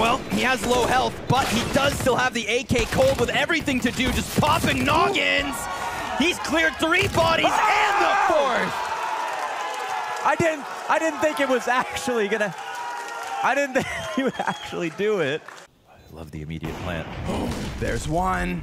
Well, he has low health, but he does still have the AK cold with everything to do, just popping noggins. He's cleared three bodies and the fourth. I didn't. I didn't think it was actually gonna. I didn't think he would actually do it. I love the immediate plant. Oh, There's one.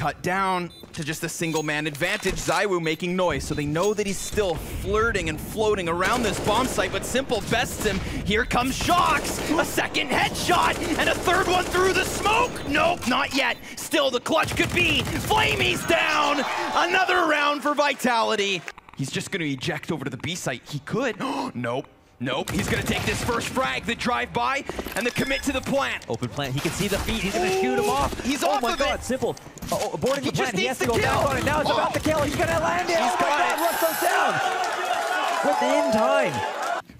Cut down to just a single man advantage. ZywoO making noise, so they know that he's still flirting and floating around this bomb site, but Simple bests him. Here comes shox! A second headshot, and a third one through the smoke! Nope, not yet. Still, the clutch could be. flamie's down! Another round for Vitality. He's just gonna eject over to the B site. He could. nope. Nope, he's gonna take this first frag, the drive by, and the commit to the plant. Open plant. He can see the feet. He's gonna shoot him off. He's oh off my God, it. simple. Oh, boarding He the just plant. He has to to go kill. back on it. Now it's Oh. about to kill. He's gonna land it. He's oh my got God, it. Russ down. Within time.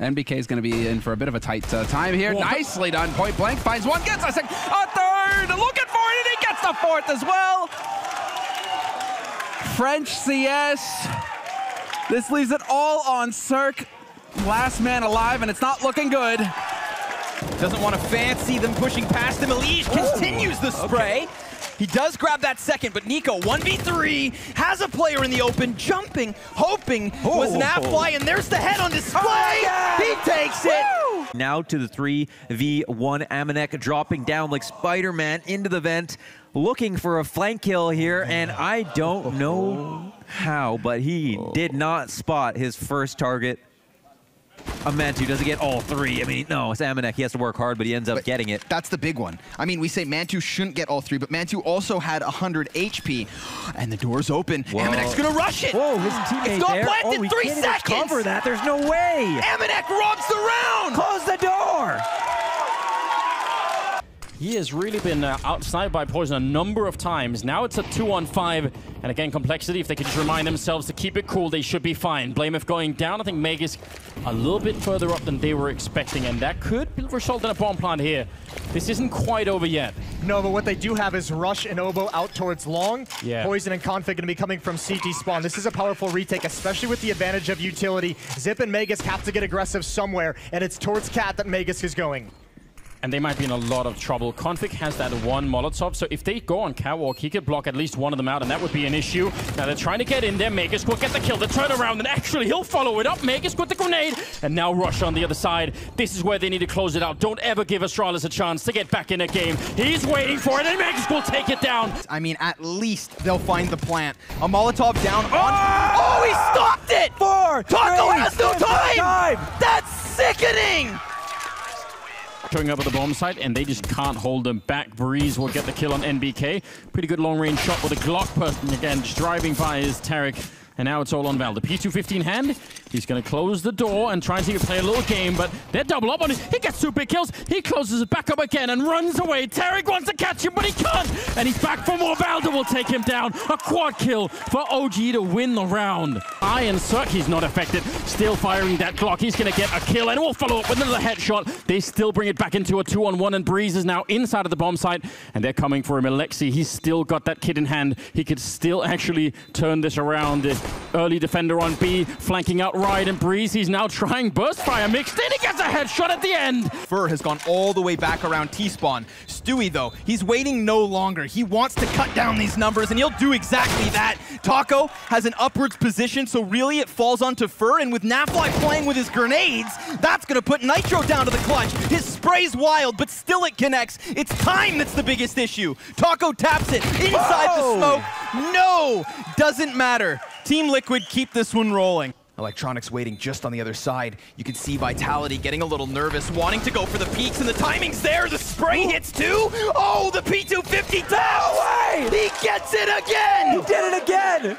NBK is going to be in for a bit of a tight uh, time here. Nicely done. Point blank finds one, gets a second, a third, looking for it, and he gets the fourth as well. French CS. This leaves it all on CeRq. Last man alive, and it's not looking good. Doesn't want to fancy them pushing past him. Elige continues the spray. He does grab that second, but NiKo, 1v3, has a player in the open, jumping, hoping was an Oh. fly, and there's the head on display. Oh, my God. he takes it. Now to the 3v1 Amanek dropping down like Spider-Man into the vent, looking for a flank kill here, and I don't know how, but he did not spot his first target. Amantu doesn't get all three. I mean, no, it's Amanek. He has to work hard, but he ends up But getting it. That's the big one. I mean, we say mantuu shouldn't get all three, but mantuu also had 100 HP, and the door's open. Whoa. Amanek's gonna rush it. Whoa, his teammate It's not there. planted, oh, three can't seconds. cover that. There's no way. Amanek robs the round. Close the door. He has really been uh, outside by poizon a number of times. Now it's a two on five. And again, Complexity, if they can just remind themselves to keep it cool, they should be fine. blameF going down. I think Meg is a little bit further up than they were expecting. And that could result in a bomb plant here. This isn't quite over yet. No, but what they do have is Rush and oBo out towards long. Yeah. poizon and k0nfig going to be coming from CT spawn. This is a powerful retake, especially with the advantage of utility. Zip and Magisk have to get aggressive somewhere, and it's towards Cat that Magisk is going. And they might be in a lot of trouble. k0nfig has that one Molotov, so if they go on Catwalk, he could block at least one of them out, and that would be an issue. Now they're trying to get in there. Magisk will get the kill, the turnaround, and actually he'll follow it up. Magisk with the grenade, and now Rush on the other side. This is where they need to close it out. Don't ever give Astralis a chance to get back in a game. He's waiting for it, and Magisk will take it down. I mean, at least they'll find the plant. A Molotov down on... Oh, he stopped it. Four. Taco three, has no two, time. That's sickening. Showing up at the bomb site, and they just can't hold them back. Brehze will get the kill on NBK. Pretty good long-range shot with a Glock person again, just driving by is tarik. And now it's all on Val. The P215 hand. He's going to close the door and try and see play a little game, but they're double up on it. He gets two big kills. He closes it back up again and runs away. tarik wants to catch him, but he can't. And he's back for more. valde will take him down. A quad kill for OG to win the round. Iron CeRq, he's not affected. Still firing that Glock. He's going to get a kill and will follow up with another headshot. They still bring it back into a two-on-one, and Brehze is now inside of the bomb site, and they're coming for him. Alexi, he's still got that kid in hand. He could still actually turn this around. The early defender on B, flanking out Ride and Brehze. He's now trying burst fire mixed in. He gets a headshot at the end. fer has gone all the way back around T-spawn. Stewie, though, he's waiting no longer. He wants to cut down these numbers, and he'll do exactly that. Taco has an upwards position, so really it falls onto fer, and with Nafly playing with his grenades, that's going to put Nitro down to the clutch. His spray's wild, but still it connects. It's time that's the biggest issue. Taco taps it inside the smoke. No! Doesn't matter. Team Liquid keep this one rolling. Electronics waiting just on the other side. You can see Vitality getting a little nervous, wanting to go for the peaks, and the timing's there. The spray hits too. Oh, the P250 taps! He gets it again! He did it again.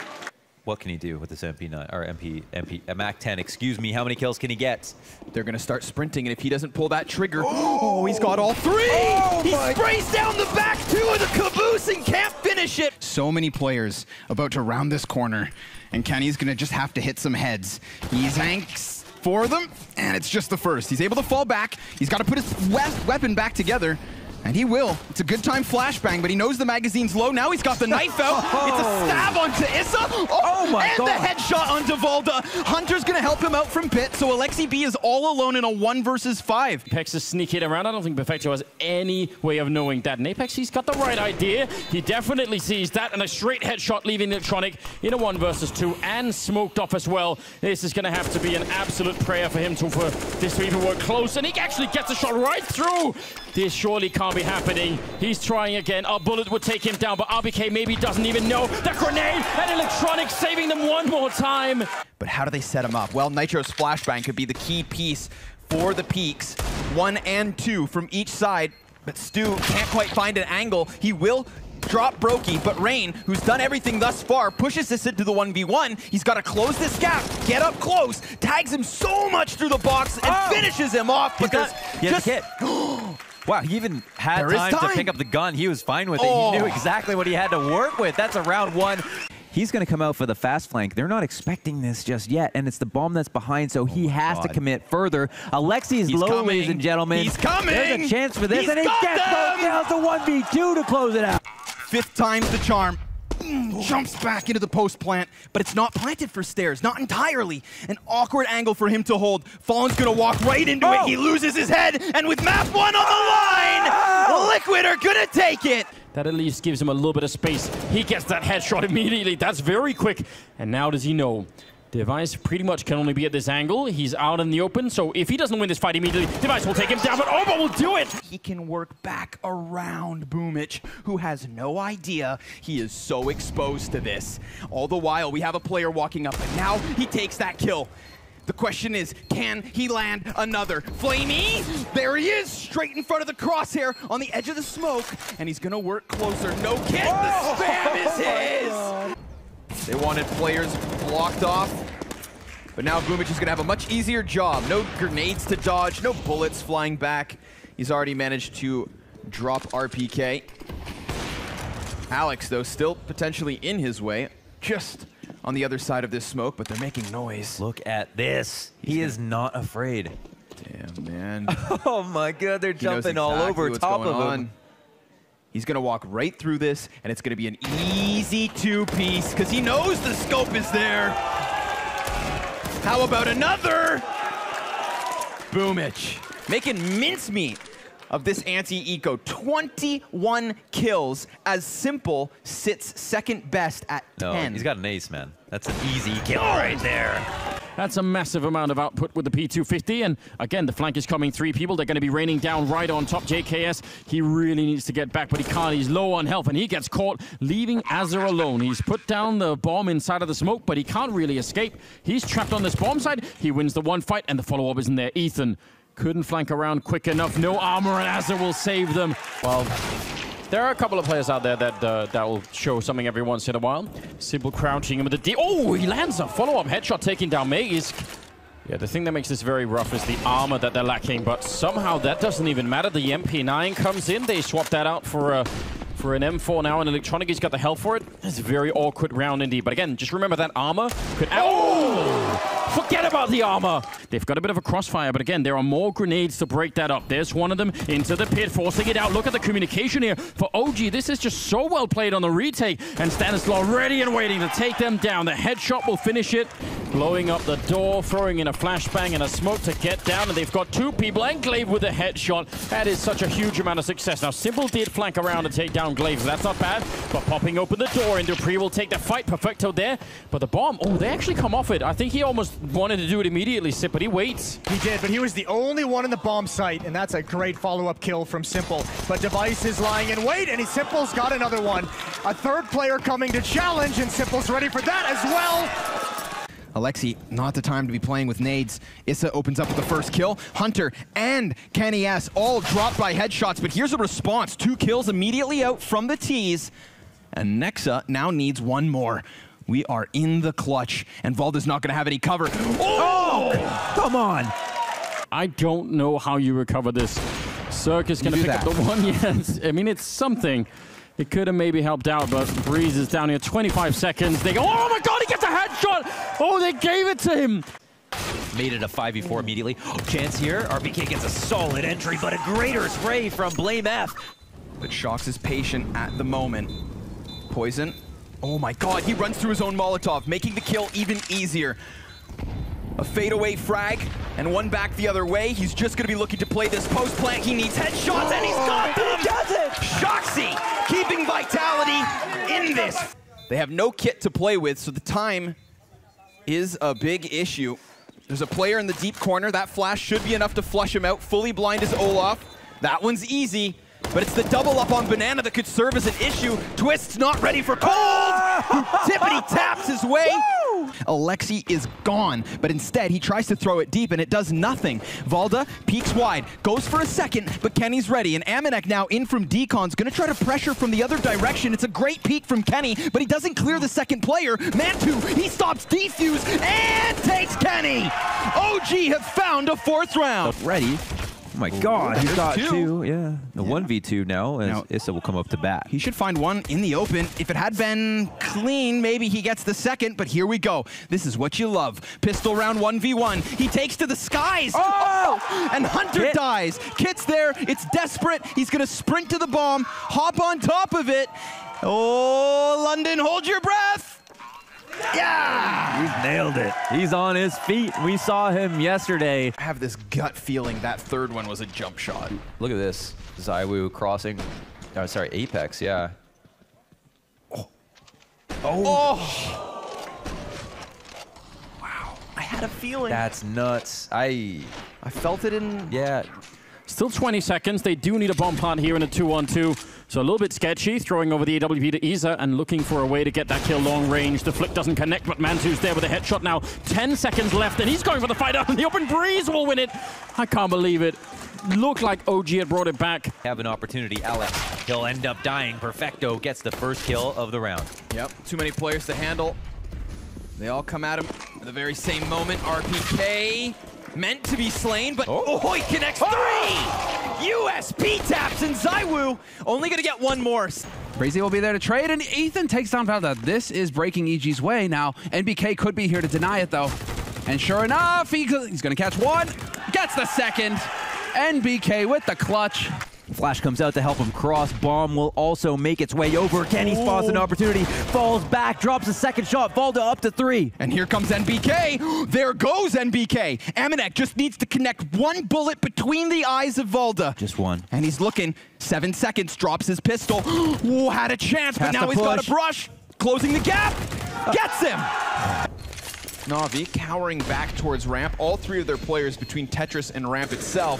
What can he do with this MP9 or MP MP a uh, Mac 10? Excuse me. How many kills can he get? They're gonna start sprinting, and if he doesn't pull that trigger, oh, he's got all three! Oh he my- sprays down the back two of the caboose and can't finish it. So many players about to round this corner, and Kenny's gonna just have to hit some heads. He thanks for them, and it's just the first. He's able to fall back. He's got to put his we- weapon back together. And he will. It's a good time flashbang, but he knows the magazine's low. Now he's got the knife out. Oh. It's a stab onto ISSAA. Oh, oh my and God. the headshot onto valde. Hunter's going to help him out from pit, so Aleksib is all alone in a one versus five. Apex is sneaking around. I don't think Perfecto has any way of knowing that. And Apex, he's got the right idea. He definitely sees that. And a straight headshot leaving Electronic in a one versus two and smoked off as well. This is going to have to be an absolute prayer for him to for this to even work close. And he actually gets a shot right through. This surely can't be happening. He's trying again. A bullet would take him down, but RpK maybe doesn't even know. The grenade and Electronic saving them one more time. But how do they set him up? Well, Nitro's flashbang could be the key piece for the peaks. One and two from each side. But Stu can't quite find an angle. He will drop broky, but Rain, who's done everything thus far, pushes this into the 1v1. He's got to close this gap, get up close, tags him so much through the box, and Oh! finishes him off because he has just a kit. Wow, he even had There is time, to pick up the gun. He was fine with it. Oh. He knew oh. exactly what he had to work with. That's a round one. He's going to come out for the fast flank. They're not expecting this just yet, and it's the bomb that's behind, so he oh has to commit further. Alexi is He's low, coming. ladies and gentlemen. He's coming. There's a chance for this, He's and he got gets them. those down to 1v2 to close it out. fifth time's the charm. Mm, Jumps back into the post plant, but it's not planted for stairs, not entirely. An awkward angle for him to hold. Fallen's gonna walk right into Oh. it. He loses his head, and with map one on the line, the Liquid are gonna take it. That at least gives him a little bit of space. He gets that headshot immediately. That's very quick. And now does he know? Device pretty much can only be at this angle. He's out in the open, so if he doesn't win this fight immediately, Device will take him down, but Oba will do it! He can work back around Boomich, who has no idea he is so exposed to this. All the while, we have a player walking up, and now he takes that kill. The question is, can he land another? flamie, there he is, straight in front of the crosshair on the edge of the smoke, and he's gonna work closer. No kit, the oh! spam is oh his! They wanted players blocked off, but now Boomich is gonna have a much easier job. No grenades to dodge, no bullets flying back. He's already managed to drop RPK. Alex, though, still potentially in his way, just on the other side of this smoke, but they're making noise. Look at this. He is not afraid. Damn, man. Oh my god, they're He jumping all over top going of him. on. He's gonna walk right through this, and it's gonna be an easy two-piece, because he knows the scope is there. How about another? Boomich, making mincemeat of this anti-eco. 21 kills, as Simple sits second best at 10. No, he's got an ace, man. That's an easy kill right there. That's a massive amount of output with the P250, and again, the flank is coming three people. They're going to be raining down right on top. JKS, he really needs to get back, but he can't. He's low on health, and he gets caught, leaving Azar alone. He's put down the bomb inside of the smoke, but he can't really escape. He's trapped on this bomb side. He wins the one fight, and the follow-up isn't there. Ethan couldn't flank around quick enough. No armor, and Azar will save them. Well, there are a couple of players out there that uh, that will show something every once in a while. Simple crouching him with the D. Oh, he lands a follow-up headshot taking down Maze. Yeah, the thing that makes this very rough is the armor that they're lacking, but somehow that doesn't even matter. The MP9 comes in. They swap that out for a for an M4 now, and Electronic has got the health for it. It's a very awkward round indeed. But again, just remember that armor could... Oh! Forget about the armor! They've got a bit of a crossfire, but again, there are more grenades to break that up. There's one of them into the pit, forcing it out. Look at the communication here. For OG, this is just so well played on the retake. And Stanislaw ready and waiting to take them down. The headshot will finish it. Blowing up the door, throwing in a flashbang and a smoke to get down. And they've got two people and Glaive with a headshot. That is such a huge amount of success. Now, Simple did flank around to take down Glaive. so That's not bad. But popping open the door, and dupreeh will take the fight. Perfecto there. But the bomb, oh, they actually come off it. I think he almost wanted to do it immediately, Sip, but he waits. He did, but he was the only one in the bomb site, and that's a great follow-up kill from Simple. But Device is lying in wait, and he, Simple's got another one. A third player coming to challenge, and Simple's ready for that as well. Alexi, not the time to be playing with nades. ISSAA opens up with the first kill. Hunter and kennyS all dropped by headshots, but here's a response. Two kills immediately out from the tees. And Nexa now needs one more. We are in the clutch, and valde's not going to have any cover. Oh! oh! Come on. I don't know how you recover this. CeRq is going to do pick up the one. Yes, I mean, it's something. It could have maybe helped out, but Brehze is down here 25 seconds. They go, oh my god, he gets a headshot! Oh, they gave it to him! made it a 5v4 immediately. Oh, chance here, RpK gets a solid entry, but a greater spray from Blame F. But shox is patient at the moment. poizon. Oh my god, he runs through his own Molotov, making the kill even easier. A fadeaway frag, and one back the other way. He's just gonna be looking to play this post plant. He needs headshots, and he's got oh, them! He does it! Shoxie keeping vitality in this. They have no kit to play with, so the time is a big issue. There's a player in the deep corner. That flash should be enough to flush him out. Fully blind is Olof. That one's easy. But it's the double up on Banana that could serve as an issue. Twist's not ready for cold. Ah! Tippity taps his way. Alexi is gone, but instead he tries to throw it deep and it does nothing. valde peeks wide, goes for a second, but Kenny's ready. And Amanek now in from Decon's gonna try to pressure from the other direction. It's a great peek from Kenny, but he doesn't clear the second player. mantuu, he stops Defuse and takes Kenny. OG have found a fourth round. Ready. Oh my god, he's got two. two. Yeah. The 1v2 now, as Now- ISSAA will come up to bat. He should find one in the open. If it had been clean, maybe he gets the second, but here we go. This is what you love. Pistol round 1v1. He takes to the skies. Oh! oh! And Hunter Kit. dies. Kit's there. It's desperate. He's going to sprint to the bomb, hop on top of it. Oh, London, hold your breath. Yeah! He's nailed it. He's on his feet. We saw him yesterday. I have this gut feeling that third one was a jump shot. Look at this. ZywoO crossing. Oh, sorry, Apex, yeah. Oh! oh. oh. Wow. I had a feeling. That's nuts. I, I felt it in yeah. Still 20 seconds. They do need a bomb plant here in a 2-on-2. So a little bit sketchy, throwing over the AWP to ISSAA and looking for a way to get that kill long range. The flick doesn't connect, but mantuu's there with a headshot now. 10 seconds left, and he's going for the fight out, and the open Brehze will win it. I can't believe it. Looked like OG had brought it back. Have an opportunity. Alex, he'll end up dying. Perfecto gets the first kill of the round. Yep, too many players to handle. They all come at him at the very same moment. RPK meant to be slain, but oh, he connects ah! three! USP taps and ZywoO only gonna get one more. Crazy will be there to trade, and Ethan takes down valde. This is breaking EG's way now. NBK could be here to deny it, though. And sure enough, he, he's going to catch one, gets the second. NBK with the clutch. Flash comes out to help him cross. Bomb will also make its way over. Kenny spots an opportunity, falls back, drops a second shot. valde up to three. And here comes NBK. There goes NBK. Amanek just needs to connect one bullet between the eyes of valde. Just one. And he's looking. Seven seconds, drops his pistol. Ooh, had a chance, but now to he's got a brush. Closing the gap. Gets him. Navi cowering back towards ramp. All three of their players between Tetris and ramp itself.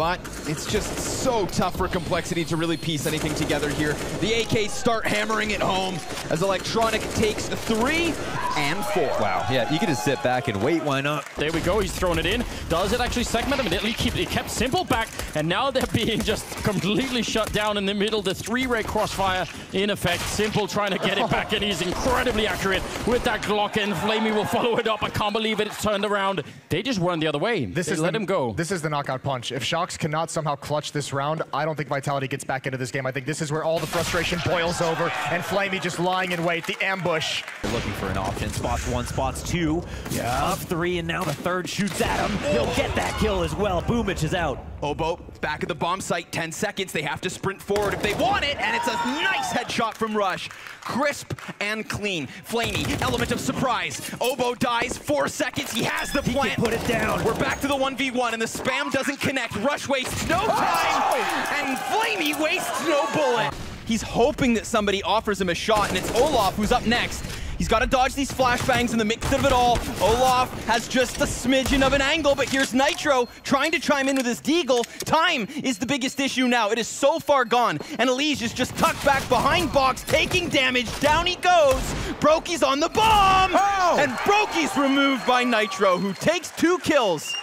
But it's just so tough for Complexity to really piece anything together here. The AKs start hammering it home as Electronic takes three and four. Wow. Yeah, you can just sit back and wait. Why not? There we go. He's throwing it in. Does it actually segment him? It keep- it kept Simple back, and now they're being just completely shut down in the middle. The three-ray crossfire in effect. Simple trying to get it back, and he's incredibly accurate with that Glock, and flamie will follow it up. I can't believe it. It's turned around. They just run the other way. This they is let the, him go. This is the knockout punch. If shox cannot somehow clutch this round, I don't think Vitality gets back into this game. I think this is where all the frustration boils over, and flamie just lying in wait, the ambush. They're looking for an option. Spots one, spots two. Yeah. Up three, and now the third shoots at him. He'll get that kill as well. Boomich is out. oBo back at the bomb site, 10 seconds. They have to sprint forward if they want it, and it's a nice headshot from Rush. Crisp and clean. flamie, element of surprise. oBo dies, four seconds. He has the plant. He can put it down. We're back to the 1v1, and the spam doesn't connect. Rush wastes no time, and flamie wastes no bullet. He's hoping that somebody offers him a shot, and it's Olof who's up next. He's got to dodge these flashbangs in the mix of it all. Olof has just a smidgen of an angle, but here's Nitro trying to chime in with his deagle. Time is the biggest issue now. It is so far gone, and Elise is just tucked back behind box, taking damage. Down he goes. broky's on the bomb, and broky's removed by Nitro, who takes two kills.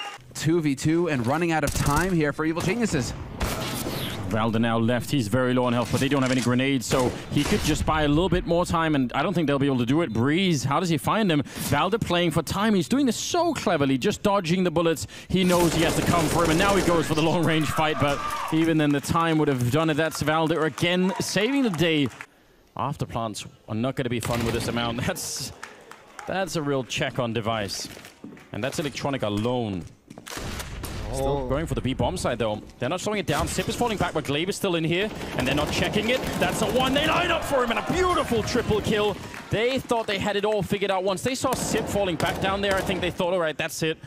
2v2 and running out of time here for Evil Geniuses. valde now left. He's very low on health, but they don't have any grenades, so he could just buy a little bit more time, and I don't think they'll be able to do it. Brehze, how does he find him? valde playing for time. He's doing this so cleverly, just dodging the bullets. He knows he has to come for him, and now he goes for the long-range fight, but even then the time would have done it. That's valde again, saving the day. After plants are not going to be fun with this amount. That's, that's a real check on device. And that's Electronic alone. Still oh. going for the B bomb side though. They're not slowing it down. Sip is falling back, but Glaive is still in here, and they're not checking it. That's a one. They line up for him, and a beautiful triple kill. They thought they had it all figured out once they saw Sip falling back down there. I think they thought, all right, that's it.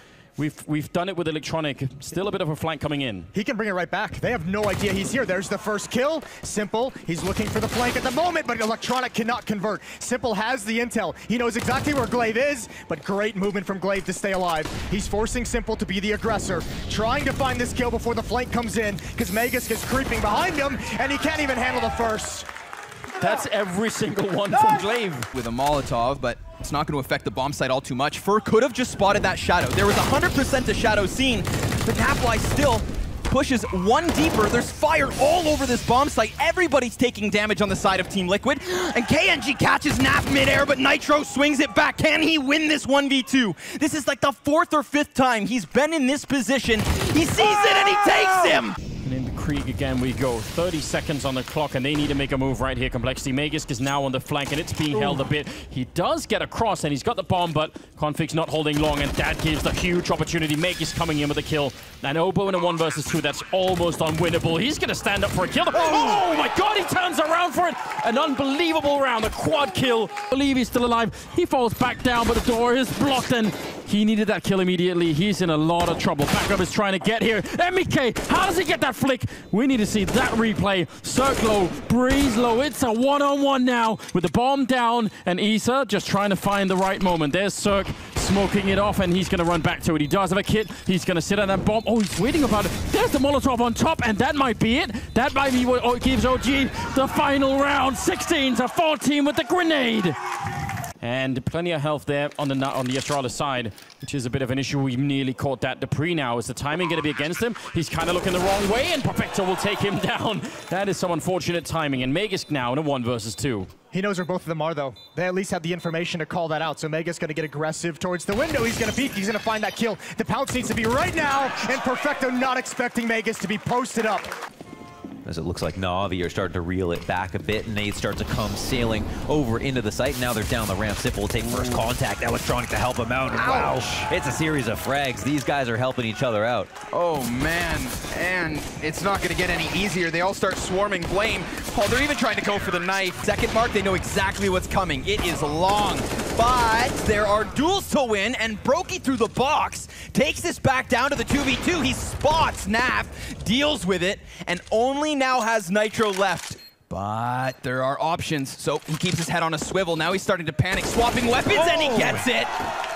We've we've done it with Electronic. Still a bit of a flank coming in. He can bring it right back. They have no idea he's here. There's the first kill. Simple. He's looking for the flank at the moment, but Electronic cannot convert. Simple has the intel. He knows exactly where Glaive is, but great movement from Glaive to stay alive. He's forcing Simple to be the aggressor, trying to find this kill before the flank comes in, because Magus is creeping behind him, and he can't even handle the first. That's every single one from Glaive. with a Molotov, but it's not going to affect the bomb site all too much. fer could have just spotted that Shadow. There was 100% a Shadow seen, but Napfly still pushes one deeper. There's fire all over this bomb site. Everybody's taking damage on the side of Team Liquid. And KNG catches Nap midair, but Nitro swings it back. Can he win this 1v2? This is like the fourth or fifth time he's been in this position. He sees it and he takes him! Krieg again we go. 30 seconds on the clock, and they need to make a move right here. Complexity Magisk is now on the flank, and it's being held a bit. He does get across, and he's got the bomb, but k0nfig's not holding long, and that gives the huge opportunity. Magisk coming in with a kill. And Obo in a one versus two, that's almost unwinnable. He's going to stand up for a kill. Oh! oh my god, he turns around for it. An unbelievable round, a quad kill. I believe he's still alive. He falls back down, but the door is blocked, and he needed that kill immediately. He's in a lot of trouble. Backup is trying to get here. MEK, how does he get that flick? We need to see that replay. CeRq low, Brehze low. It's a one-on-one now with the bomb down and ISSAA just trying to find the right moment. There's CeRq smoking it off and he's going to run back to it. He does have a kit. He's going to sit on that bomb. Oh, he's waiting about it. There's the Molotov on top and that might be it. That might be what gives OG the final round. 16 to 14 with the grenade. And plenty of health there on the on the Astralis side, which is a bit of an issue. We nearly caught that dupreeh now. Is the timing going to be against him? He's kind of looking the wrong way, and Perfecto will take him down. That is some unfortunate timing. And Magisk now in a one versus two. He knows where both of them are, though. They at least have the information to call that out. So Mega's going to get aggressive towards the window. He's going to peek. He's going to find that kill. The pounce needs to be right now, and Perfecto not expecting Megas to be posted up. As it looks like Navi are starting to reel it back a bit, and they start to come sailing over into the site. Now they're down the ramp. Sipple will take first contact. Electronic to help him out. And wow, it's a series of frags. These guys are helping each other out. Oh man, and it's not going to get any easier. They all start swarming Blame. Oh, they're even trying to go for the knife. Second mark, they know exactly what's coming. It is long, but there are duels to win, and broky through the box takes this back down to the 2v2. He spots Nap, deals with it, and only now has Nitro left. But there are options, so he keeps his head on a swivel. Now he's starting to panic, swapping weapons, and he oh. gets it.